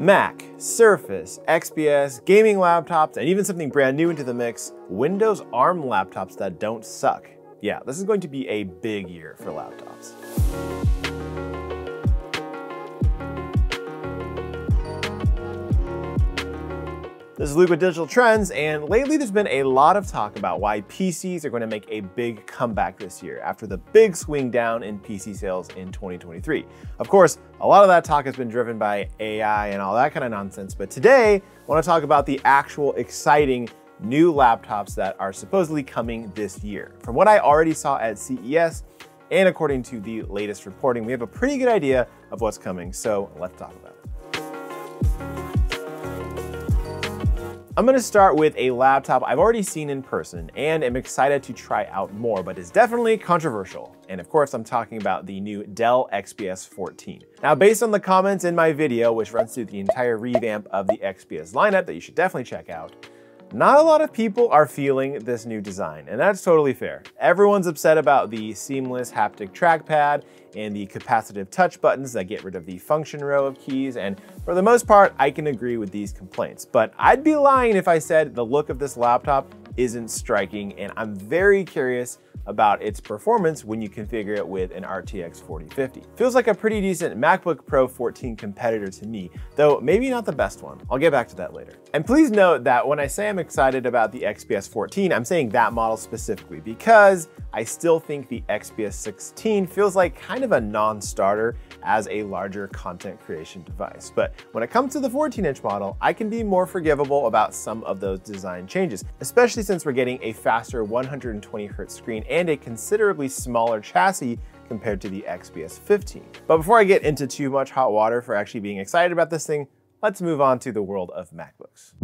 Mac, Surface, XPS, gaming laptops, and even something brand new into the mix, Windows ARM laptops that don't suck. Yeah, this is going to be a big year for laptops. This is Luke with Digital Trends, and lately there's been a lot of talk about why PCs are going to make a big comeback this year after the big swing down in PC sales in 2023. Of course, a lot of that talk has been driven by AI and all that kind of nonsense, but today I want to talk about the actual exciting new laptops that are supposedly coming this year. From what I already saw at CES, and according to the latest reporting, we have a pretty good idea of what's coming, so let's talk about it. I'm gonna start with a laptop I've already seen in person and am excited to try out more, but is definitely controversial. And of course, I'm talking about the new Dell XPS 14. Now, based on the comments in my video, which runs through the entire revamp of the XPS lineup that you should definitely check out, not a lot of people are feeling this new design, and that's totally fair. Everyone's upset about the seamless haptic trackpad and the capacitive touch buttons that get rid of the function row of keys, and for the most part, I can agree with these complaints. But I'd be lying if I said the look of this laptop isn't striking, and I'm very curious about its performance when you configure it with an RTX 4050. Feels like a pretty decent MacBook Pro 14 competitor to me, though maybe not the best one. I'll get back to that later. And please note that when I say I'm excited about the XPS 14, I'm saying that model specifically because I still think the XPS 16 feels like kind of a non-starter as a larger content creation device. But when it comes to the 14 inch model, I can be more forgivable about some of those design changes, especially since we're getting a faster 120 Hz screen and a considerably smaller chassis compared to the XPS 15. But before I get into too much hot water for actually being excited about this thing, let's move on to the world of MacBooks.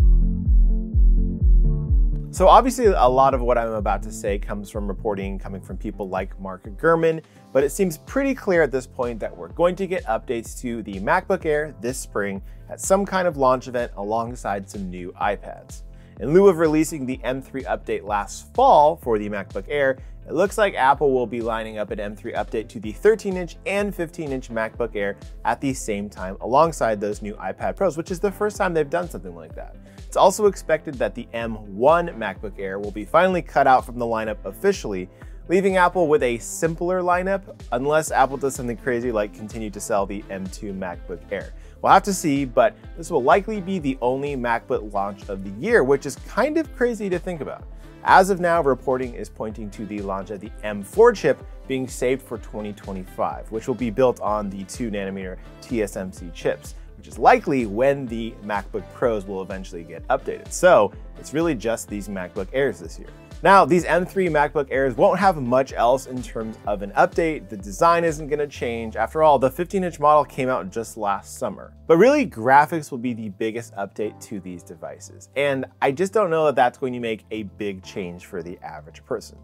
So obviously a lot of what I'm about to say comes from reporting coming from people like Mark Gurman, but it seems pretty clear at this point that we're going to get updates to the MacBook Air this spring at some kind of launch event alongside some new iPads. In lieu of releasing the M3 update last fall for the MacBook Air, it looks like Apple will be lining up an M3 update to the 13-inch and 15-inch MacBook Air at the same time alongside those new iPad Pros, which is the first time they've done something like that. It's also expected that the M1 MacBook Air will be finally cut out from the lineup officially, leaving Apple with a simpler lineup unless Apple does something crazy like continue to sell the M2 MacBook Air. We'll have to see, but this will likely be the only MacBook launch of the year, which is kind of crazy to think about. As of now, reporting is pointing to the launch of the M4 chip being saved for 2025, which will be built on the 2 nanometer TSMC chips, which is likely when the MacBook Pros will eventually get updated. So it's really just these MacBook Airs this year. Now, these M3 MacBook Airs won't have much else in terms of an update. The design isn't gonna change. After all, the 15-inch model came out just last summer. But really, graphics will be the biggest update to these devices. And I just don't know that that's going to make a big change for the average person.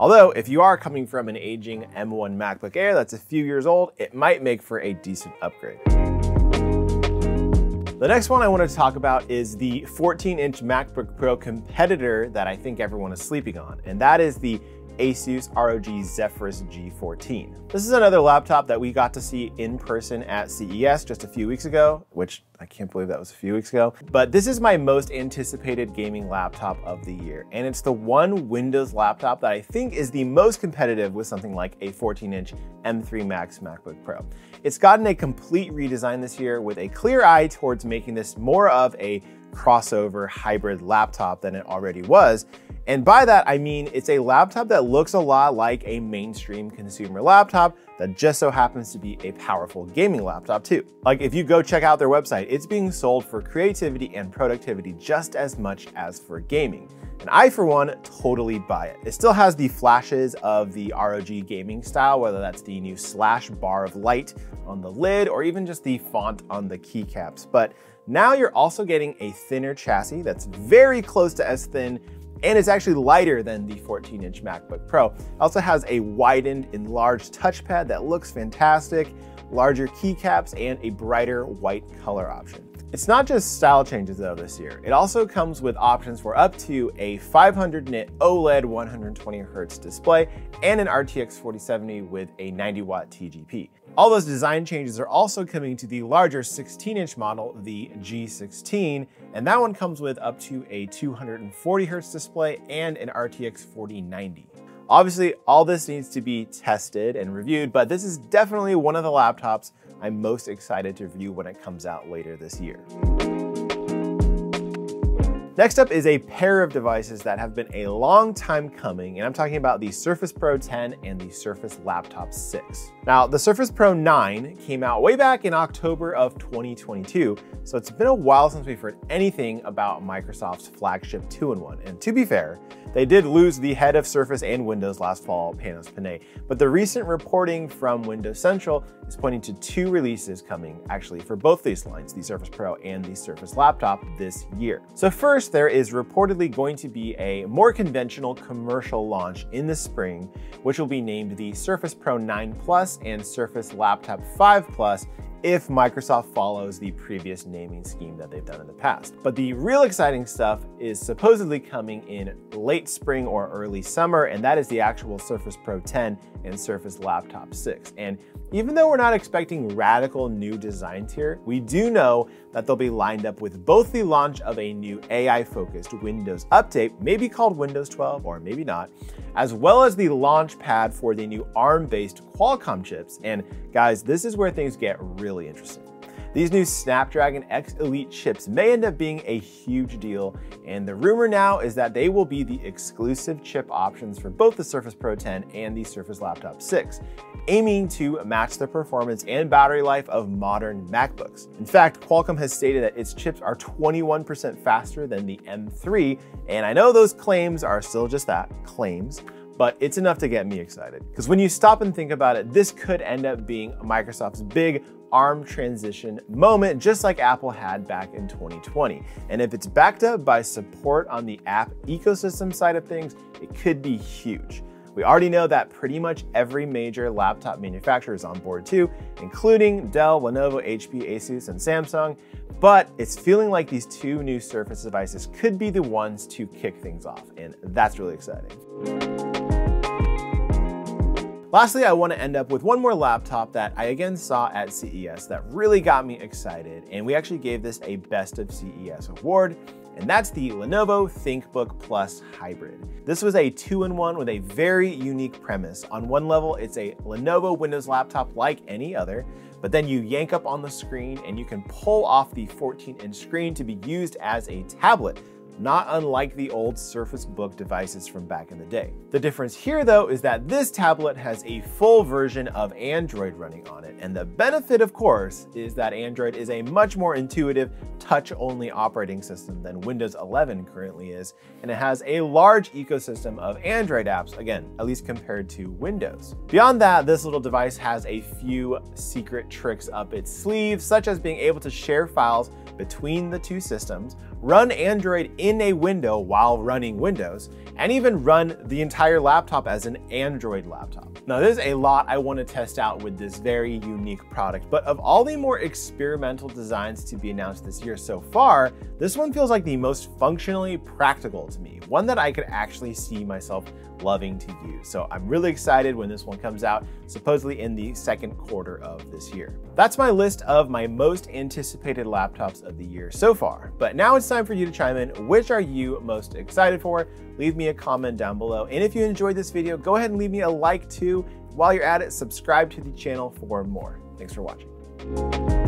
Although, if you are coming from an aging M1 MacBook Air that's a few years old, it might make for a decent upgrade. The next one I want to talk about is the 14-inch MacBook Pro competitor that I think everyone is sleeping on, and that is the Asus ROG Zephyrus G14. This is another laptop that we got to see in person at CES just a few weeks ago, which I can't believe that was a few weeks ago. But this is my most anticipated gaming laptop of the year, and it's the one Windows laptop that I think is the most competitive with something like a 14-inch M3 Max MacBook Pro. It's gotten a complete redesign this year with a clear eye towards making this more of a crossover hybrid laptop than it already was, and by that, I mean it's a laptop that looks a lot like a mainstream consumer laptop that just so happens to be a powerful gaming laptop too. Like if you go check out their website, it's being sold for creativity and productivity just as much as for gaming. And I, for one, totally buy it. It still has the flashes of the ROG gaming style, whether that's the new slash bar of light on the lid or even just the font on the keycaps. But now you're also getting a thinner chassis that's very close to as thin and it's actually lighter than the 14-inch MacBook Pro. It also has a widened, enlarged touchpad that looks fantastic, larger keycaps, and a brighter white color option. It's not just style changes though this year. It also comes with options for up to a 500 nit OLED 120Hz display and an RTX 4070 with a 90 watt TGP. All those design changes are also coming to the larger 16-inch model, the G16, and that one comes with up to a 240 Hz display and an RTX 4090. Obviously, all this needs to be tested and reviewed, but this is definitely one of the laptops I'm most excited to review when it comes out later this year. Next up is a pair of devices that have been a long time coming, and I'm talking about the Surface Pro 10 and the Surface Laptop 6. Now, the Surface Pro 9 came out way back in October of 2022, so it's been a while since we've heard anything about Microsoft's flagship 2-in-1. And to be fair, they did lose the head of Surface and Windows last fall, Panos Panay, but the recent reporting from Windows Central is pointing to two releases coming actually for both these lines, the Surface Pro and the Surface Laptop this year. So first, there is reportedly going to be a more conventional commercial launch in the spring, which will be named the Surface Pro 9 Plus and Surface Laptop 5 Plus if Microsoft follows the previous naming scheme that they've done in the past. But the real exciting stuff is supposedly coming in late spring or early summer, and that is the actual Surface Pro 10 and Surface Laptop 6. And even though we're not expecting radical new designs here, we do know that they'll be lined up with both the launch of a new AI-focused Windows update, maybe called Windows 12 or maybe not, as well as the launch pad for the new ARM-based Qualcomm chips. And guys, this is where things get really interesting. These new Snapdragon X Elite chips may end up being a huge deal, and the rumor now is that they will be the exclusive chip options for both the Surface Pro 10 and the Surface Laptop 6, aiming to match the performance and battery life of modern MacBooks. In fact, Qualcomm has stated that its chips are 21% faster than the M3, and I know those claims are still just that, claims, but it's enough to get me excited. Because when you stop and think about it, this could end up being Microsoft's big ARM transition moment, just like Apple had back in 2020. And if it's backed up by support on the app ecosystem side of things, it could be huge. We already know that pretty much every major laptop manufacturer is on board too, including Dell, Lenovo, HP, Asus, and Samsung, but it's feeling like these two new Surface devices could be the ones to kick things off, and that's really exciting. Lastly, I want to end up with one more laptop that I again saw at CES that really got me excited, and we actually gave this a Best of CES award, and that's the Lenovo ThinkBook Plus Hybrid. This was a two-in-one with a very unique premise. On one level, it's a Lenovo Windows laptop like any other, but then you yank up on the screen and you can pull off the 14-inch screen to be used as a tablet not unlike the old Surface Book devices from back in the day. The difference here though is that this tablet has a full version of Android running on it, and the benefit of course is that Android is a much more intuitive touch-only operating system than Windows 11 currently is, and it has a large ecosystem of Android apps, again, at least compared to Windows. Beyond that, this little device has a few secret tricks up its sleeve, such as being able to share files between the two systems, run Android in a window while running Windows, and even run the entire laptop as an Android laptop. Now there's a lot I want to test out with this very unique product, but of all the more experimental designs to be announced this year so far, this one feels like the most functionally practical to me, one that I could actually see myself loving to use. So I'm really excited when this one comes out, supposedly in the second quarter of this year. That's my list of my most anticipated laptops of the year so far, but now it's time for you to chime in. Which are you most excited for? Leave me a comment down below. And if you enjoyed this video, go ahead and leave me a like too. While you're at it, subscribe to the channel for more. Thanks for watching.